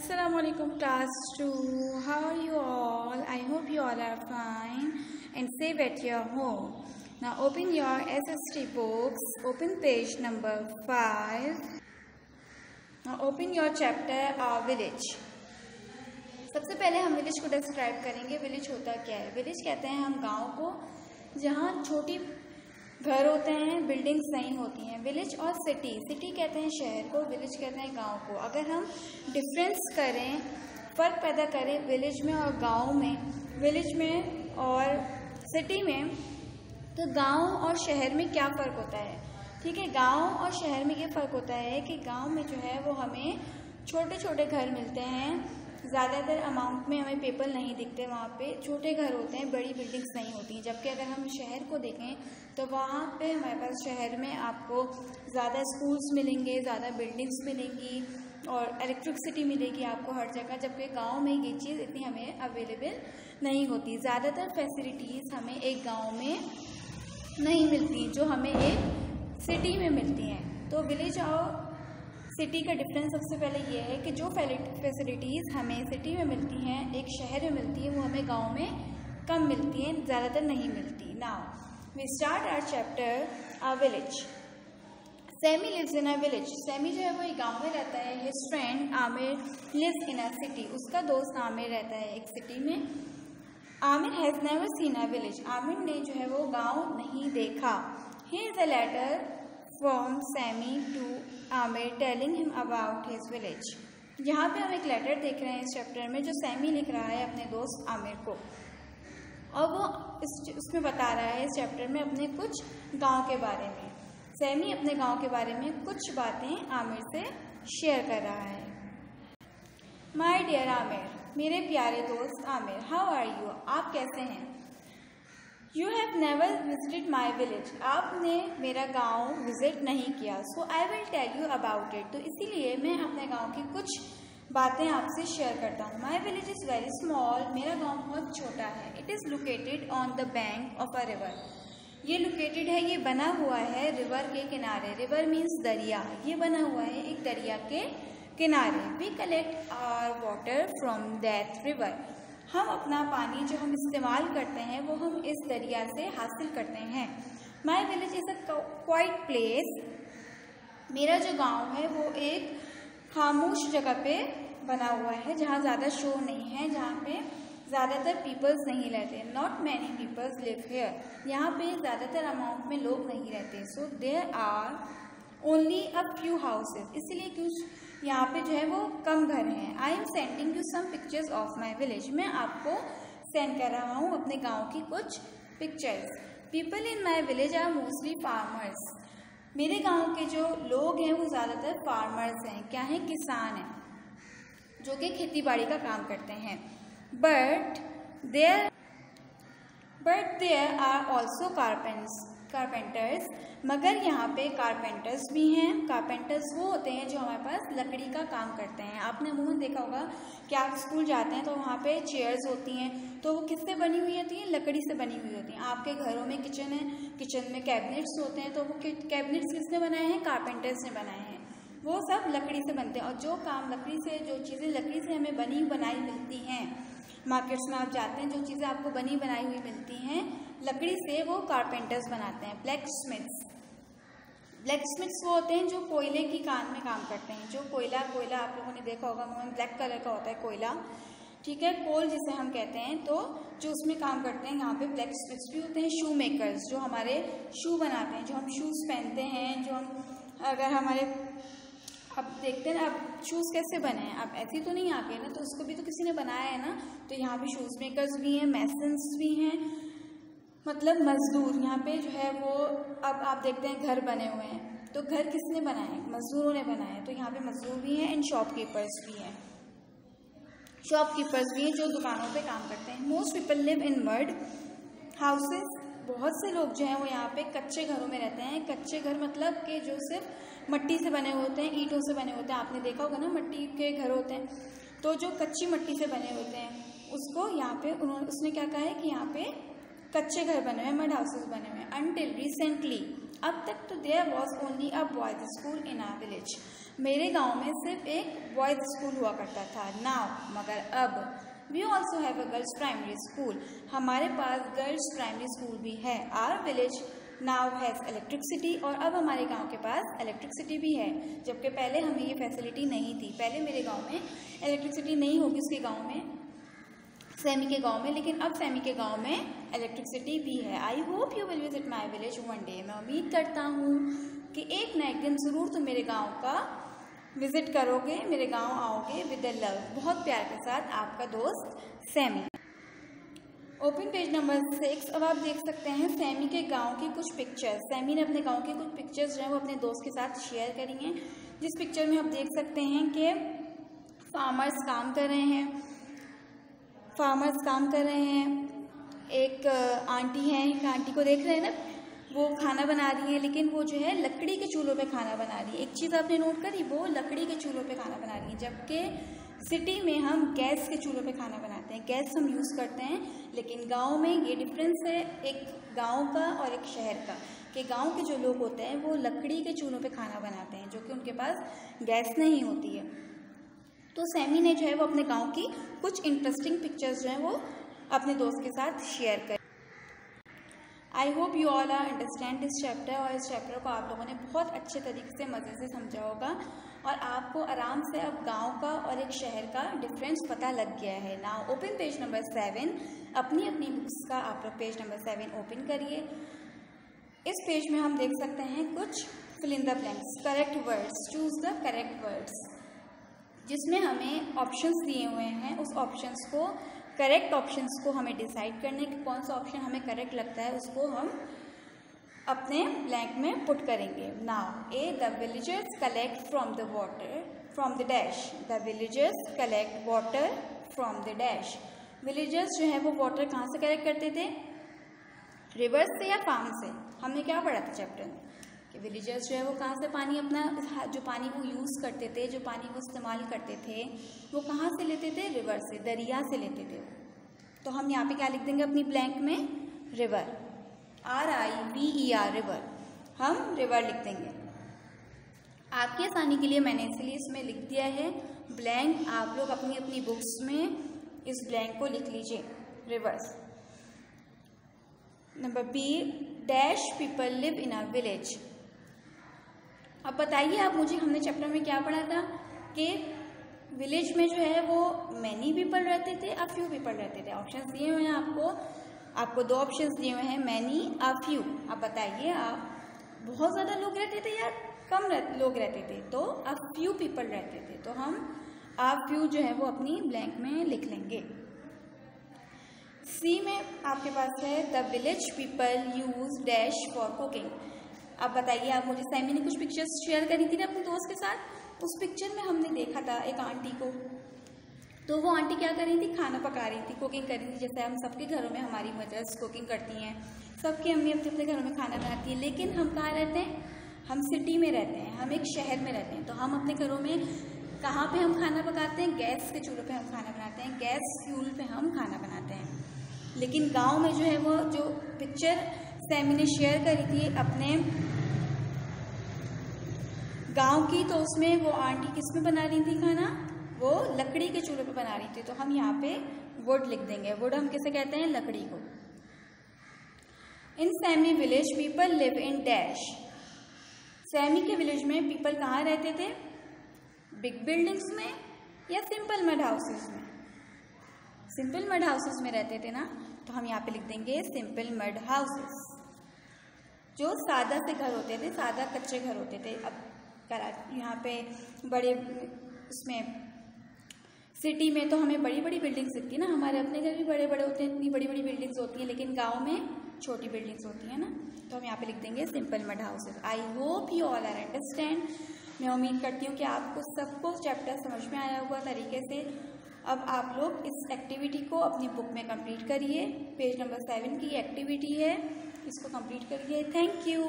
Assalamu alaikum class 2. How are you all? I hope you all are fine and safe at your home. Now open your SST books. Open page number 5. Now open your chapter uh, village. सबसे पहले हम village को describe करेंगे village होता क्या है village कहते हैं हम गाँव को जहाँ छोटी घर होते हैं बिल्डिंग्स नहीं होती हैं विलेज और सिटी सिटी कहते हैं शहर को विलेज कहते हैं गाँव को। अगर हम डिफरेंस करें, फ़र्क पैदा करें विलेज में और गाँव में विलेज में और सिटी में तो गाँव और शहर में क्या फ़र्क होता है? ठीक है, गाँव और शहर में ये फ़र्क होता है कि गाँव में जो है वो हमें छोटे छोटे घर मिलते हैं ज़्यादातर अमाउंट में हमें पेपर नहीं दिखते वहाँ पे। छोटे घर होते हैं, बड़ी बिल्डिंग्स नहीं होती। हैं जबकि अगर हम शहर को देखें तो वहाँ पे हमारे पास शहर में आपको ज़्यादा स्कूल्स मिलेंगे, ज़्यादा बिल्डिंग्स मिलेंगी और इलेक्ट्रिसिटी मिलेगी आपको हर जगह। जबकि गाँव में ये चीज़ इतनी हमें अवेलेबल नहीं होती। ज़्यादातर फैसिलिटीज़ हमें एक गाँव में नहीं मिलती, जो हमें एक सिटी में मिलती हैं। तो विलेज और सिटी का डिफरेंस सबसे पहले ये है कि जो फैसिलिटीज़ हमें सिटी में मिलती हैं, एक शहर में मिलती है, वो हमें गाँव में कम मिलती हैं, ज़्यादातर नहीं मिलती। Now we start our chapter a village Sammy lives in a village Sammy जो है वो एक गाँव में रहता है his friend Aamir lives in a city उसका दोस्त आमिर रहता है एक सिटी में। Aamir has never seen a village Aamir ने जो है वो गाँव नहीं देखा। He is a letter from Sammy to Aamir telling him about his village यहाँ पे हम एक लेटर देख रहे हैं इस चैप्टर में जो सैमी लिख रहा है अपने दोस्त आमिर को। और वो इस उसमें बता रहा है इस चैप्टर में अपने कुछ गाँव के बारे में। सैमी अपने गाँव के बारे में कुछ बातें आमिर से शेयर कर रहा है। माई डियर आमिर मेरे प्यारे दोस्त आमिर हाउ आर यू आप कैसे हैं? You have never visited my village आपने मेरा गाँव विज़िट नहीं किया. So I will tell you about it तो इसीलिए मैं अपने गाँव की कुछ बातें आपसे शेयर करता हूँ. My village is very small मेरा गाँव बहुत छोटा है. It is located on the bank of a river ये लोकेटेड है, ये बना हुआ है रिवर के किनारे. रिवर मीन्स दरिया. ये बना हुआ है एक दरिया के किनारे. We collect our water from that river हम अपना पानी जो हम इस्तेमाल करते हैं, वो हम इस दरिया से हासिल करते हैं। My village is a quite place मेरा जो गाँव है, वो एक खामोश जगह पे बना हुआ है, जहाँ ज़्यादा शोर नहीं है, जहाँ पे ज़्यादातर पीपल्स नहीं रहते। Not many peoples live here यहाँ पे ज़्यादातर अमाउंट में लोग नहीं रहते। So there are only a few houses इसीलिए कुछ यहाँ पे जो है वो कम घर हैं। I am sending you some pictures of my village मैं आपको सेंड कर रहा हूँ अपने गाँव की कुछ pictures people in my village are mostly farmers मेरे गाँव के जो लोग हैं वो ज़्यादातर फार्मर्स हैं। क्या हैं? किसान हैं, जो कि खेती बाड़ी का काम करते हैं। But there but there are also carpents carpenters मगर यहाँ पे कारपेंटर्स भी हैं। कारपेंटर्स वो होते हैं जो हमारे पास लकड़ी का काम करते हैं। आपने अमूमन देखा होगा कि आप स्कूल जाते हैं तो वहाँ पे चेयर्स होती हैं। तो वो किससे बनी हुई होती हैं? लकड़ी से बनी हुई होती हैं। आपके घरों में किचन है किचन में कैबिनेट्स होते हैं। तो वो कैबिनेट्स किसने बनाए हैं? कारपेंटर्स ने बनाए हैं। वो सब लकड़ी से बनते हैं। और जो काम लकड़ी से, जो चीज़ें लकड़ी से हमें बनी, बनाई मिलती हैं मार्केट्स में आप जाते हैं, जो चीज़ें आपको बनी, बनाई हुई मिलती हैं लकड़ी से वो कारपेंटर्स बनाते हैं ब्लैक स्मिथ्स ब्लैक स्मिथ्स वो होते हैं जो कोयले की कान में काम करते हैं, जो कोयला कोयला, आप लोगों ने देखा होगा, मुँह ब्लैक कलर का होता है कोयला। ठीक है, कोल जिसे हम कहते हैं तो जो उसमें काम करते हैं, यहाँ पे ब्लैक स्मिथ्स भी होते हैं शू मेकर्स जो हमारे शू बनाते हैं, जो हम शूज़ पहनते हैं, जो हम, अगर हमारे, अब देखते हैं ना, अब शूज़ कैसे बने हैं? अब ऐसे तो नहीं आके ना तो उसको भी तो किसी ने बनाया है ना तो यहाँ पे शूज़ मेकर्स भी हैं मैसन्स भी हैं मतलब मज़दूर, यहाँ पे जो है वो, अब आप देखते हैं घर बने हुए हैं। तो घर किसने बनाए मज़दूरों ने बनाए तो यहाँ पे मज़दूर भी हैं एंड शॉपकीपर्स भी हैं। शॉपकीपर्स भी हैं जो दुकानों पे काम करते हैं। Most people live in mud houses बहुत से लोग जो हैं वो यहाँ पे कच्चे घरों में रहते हैं। कच्चे घर मतलब कि जो सिर्फ़ मट्टी से बने होते हैं, ईंटों से बने होते हैं। आपने देखा होगा ना, मट्टी के घर होते हैं। तो जो कच्ची मट्टी से बने होते हैं, उसको यहाँ पे उन्होंने, उसने क्या कहा है कि यहाँ पे कच्चे घर बने हुए मड हाउसेज बने हुए। अनटिल रिसेंटली अब तक तो there was only a boys school in a village मेरे गाँव में सिर्फ़ एक बॉयज़ स्कूल हुआ करता था। नाव मगर अब we also have a girls primary school हमारे पास गर्ल्स प्राइमरी स्कूल भी है। Our village now has electricity और अब हमारे गाँव के पास इलेक्ट्रिसिटी भी है। जबकि पहले हमें ये फैसिलिटी नहीं थी। पहले मेरे गाँव में इलेक्ट्रिसिटी नहीं होगी उसके गाँव में। सैमी के गाँव में, लेकिन अब सैमी के गाँव में इलेक्ट्रिसिटी भी है। I hope you will visit my village one day मैं उम्मीद करता हूँ कि एक ना एक दिन ज़रूर तुम मेरे गाँव का विज़िट करोगे, मेरे गाँव आओगे विद द लव बहुत प्यार के साथ आपका दोस्त Sammy open page number six अब आप देख सकते हैं सैमी के गाँव की कुछ पिक्चर्स सैमी ने अपने गाँव की कुछ पिक्चर्स जो हैं वो अपने दोस्त के साथ शेयर करी हैं। जिस पिक्चर में आप देख सकते हैं कि फार्मर्स काम कर रहे हैं। फार्मर्स काम कर रहे हैं। एक आंटी हैं, एक आंटी को देख रहे हैं ना, वो खाना बना रही है, लेकिन वो जो है लकड़ी के चूल्हों पे खाना बना रही है। एक चीज़ आपने नोट करी, वो लकड़ी के चूल्हों पे खाना बना रही है, जबकि सिटी में हम गैस के चूल्हों पे खाना बनाते हैं। गैस हम यूज़ करते हैं, लेकिन गाँव में ये डिफरेंस है एक गाँव का और एक शहर का, कि गाँव के जो लोग होते हैं, वो लकड़ी के चूल्हों पे खाना बनाते हैं, जो कि उनके पास गैस नहीं होती है। तो सैमी ने जो है वो अपने गाँव की कुछ इंटरेस्टिंग पिक्चर्स जो हैं वो अपने दोस्त के साथ शेयर कर। I hope you all are understand this chapter और इस चैप्टर को आप लोगों ने बहुत अच्छे तरीके से मज़े से समझा होगा और आपको आराम से अब गाँव का और एक शहर का डिफरेंस पता लग गया है। ना ओपन पेज नंबर सेवन अपनी अपनी बुक्स का आप लोग पेज नंबर सेवन ओपन करिए। इस पेज में हम देख सकते हैं कुछ fill in the blanks correct words choose the correct words जिसमें हमें ऑप्शंस दिए हुए हैं, उस ऑप्शंस को करेक्ट ऑप्शंस को हमें डिसाइड करने कि, कौन सा ऑप्शन हमें करेक्ट लगता है, उसको हम अपने ब्लैंक में पुट करेंगे। Now a the villagers collect from the water from the dash the villagers collect water from the dash villagers जो है, वो वाटर कहाँ से कलेक्ट करते थे? रिवर्स से या फार्म से? हमने क्या पढ़ा था चैप्टर में विलेजर्स जो है, वो कहाँ से पानी अपना जो पानी वो यूज़ करते थे, जो पानी वो इस्तेमाल करते थे, वो कहाँ से लेते थे? रिवर से, दरिया से लेते थे। तो हम यहाँ पे क्या लिख देंगे अपनी ब्लैंक में? River R I V E R river हम रिवर लिख देंगे। आपकी आसानी के लिए मैंने इसलिए इसमें लिख दिया है ब्लैंक आप लोग अपनी अपनी बुक्स में इस ब्लैंक को लिख लीजिए rivers number B dash people live in a village अब बताइए आप मुझे हमने चैप्टर में क्या पढ़ा था? कि विलेज में जो है वो मैनी पीपल रहते थे अब फ्यू पीपल रहते थे। ऑप्शन दिए हुए हैं आपको। आपको दो ऑप्शन दिए हुए हैं मैनी अ फ्यू अब बताइए आप बहुत ज़्यादा लोग रहते थे या कम रह, लोग रहते थे? तो अब फ्यू पीपल रहते थे। तो हम आप फ्यू जो है वो अपनी ब्लैंक में लिख लेंगे। सी में आपके पास है the village people use dash for cooking अब बताइए, आप मुझे सैमी ने कुछ पिक्चर्स शेयर करी थी ना अपने दोस्त के साथ? उस पिक्चर में हमने देखा था एक आंटी को। तो वो आंटी क्या कर रही थी? खाना पका रही थी कुकिंग कर रही थी, जैसे हम सबके घरों में हमारी मदर्स कुकिंग करती हैं। सबकी अम्मी अपने अपने घरों में खाना बनाती हैं, लेकिन हम कहाँ रहते हैं? हम सिटी में रहते हैं, हम एक शहर में रहते हैं। तो हम अपने घरों में कहाँ पे हम खाना पकाते हैं? गैस के चूल्हे पे हम खाना बनाते हैं, गैस फ्यूल पे हम खाना बनाते हैं। लेकिन गाँव में जो है वो, जो पिक्चर सैमी ने शेयर करी थी अपने गाँव की तो उसमें वो आंटी किसमें बना रही थी खाना? वो लकड़ी के चूल्हे पे बना रही थी। तो हम यहाँ पे वुड लिख देंगे। वुड हम किसे कहते हैं? लकड़ी को। In Sammy village people live in dash Sammy के विलेज में पीपल कहाँ रहते थे? बिग बिल्डिंग्स में या सिंपल मड हाउसेस में? सिंपल मड हाउसेस में रहते थे ना? तो हम यहाँ पे लिख देंगे सिंपल मड हाउसेस जो सादा से घर होते थे, सादा कच्चे घर होते थे। अब करा, यहाँ पे बड़े, उसमें सिटी में तो हमें बड़ी बड़ी बिल्डिंग्स दिखती है ना, हमारे अपने घर भी बड़े बड़े होते हैं, इतनी बड़ी बड़ी बिल्डिंग्स होती हैं, लेकिन गाँव में छोटी बिल्डिंग्स होती हैं ना तो हम यहाँ पे लिख देंगे simple mud houses I hope you all are understand मैं उम्मीद करती हूँ कि आपको सबको चैप्टर समझ में आया हुआ तरीके से। अब आप लोग इस एक्टिविटी को अपनी बुक में कंप्लीट करिए। पेज नंबर सेवन की एक्टिविटी है, इसको कंप्लीट करिए। Thank you